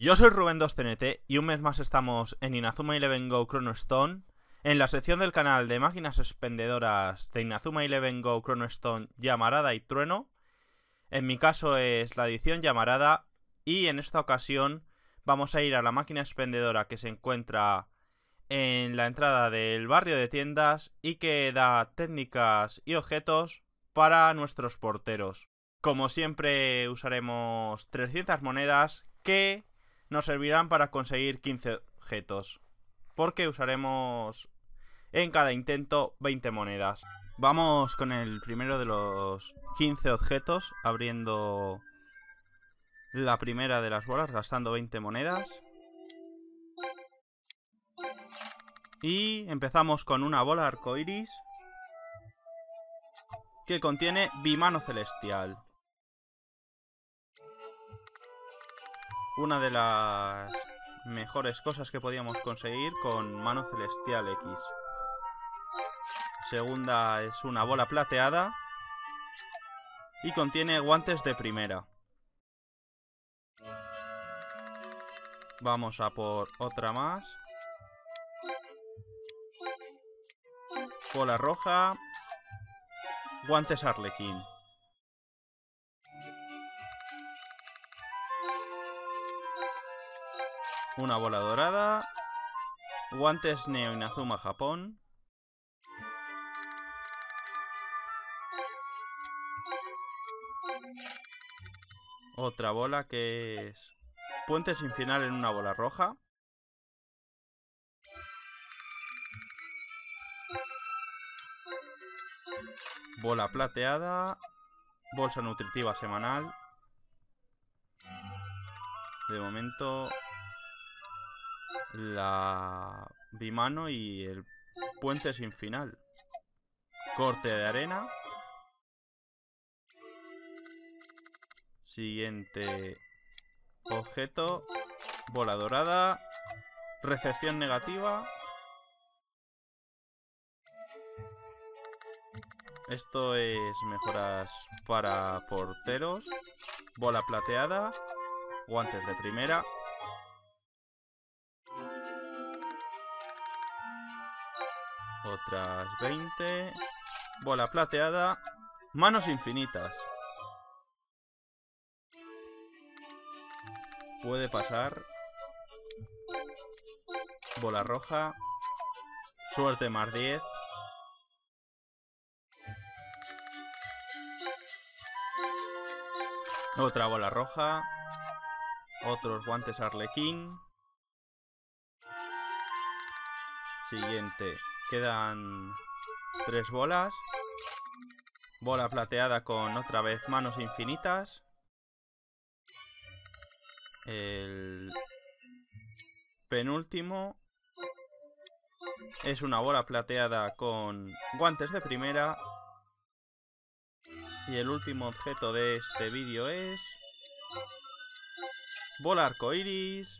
Yo soy Rubén2TNT y un mes más estamos en Inazuma Eleven Go Chrono Stone, en la sección del canal de máquinas expendedoras de Inazuma Eleven Go Chrono Stone Llamarada y Trueno. En mi caso es la edición Llamarada y en esta ocasión vamos a ir a la máquina expendedora que se encuentra en la entrada del barrio de tiendas y que da técnicas y objetos para nuestros porteros. Como siempre usaremos 300 monedas que nos servirán para conseguir 15 objetos. Porque usaremos en cada intento 20 monedas. Vamos con el primero de los 15 objetos, abriendo la primera de las bolas, gastando 20 monedas. Y empezamos con una bola arcoiris que contiene Bimano Celestial. Una de las mejores cosas que podíamos conseguir con Mano Celestial X. Segunda es una bola plateada y contiene guantes de primera. Vamos a por otra más. Bola roja. Guantes arlequín. Una bola dorada. Guantes Neo Inazuma Japón. Otra bola que es Puente sin final en una bola roja. Bola plateada. Bolsa nutritiva semanal. De momento la bimano y el puente sin final. Corte de arena. Siguiente objeto. Bola dorada. Recepción negativa. Esto es mejoras para porteros. Bola plateada. Guantes de primera. Otras 20. Bola plateada. Manos infinitas. Puede pasar. Bola roja. Suerte más 10. Otra bola roja. Otros guantes arlequín. Siguiente. Quedan tres bolas. Bola plateada con otra vez manos infinitas. El penúltimo es una bola plateada con guantes de primera. Y el último objeto de este vídeo es bola arcoiris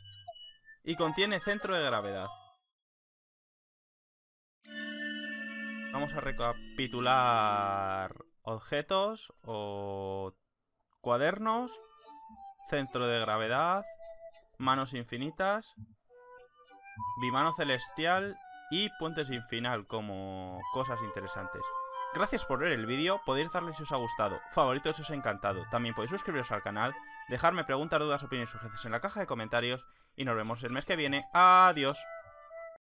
y contiene centro de gravedad. Vamos a recapitular objetos o cuadernos, centro de gravedad, manos infinitas, bimano celestial y puentes sin final como cosas interesantes. Gracias por ver el vídeo, podéis darle si os ha gustado, favorito si os ha encantado. También podéis suscribiros al canal, dejarme preguntas, dudas, opiniones y sugerencias en la caja de comentarios y nos vemos el mes que viene. Adiós.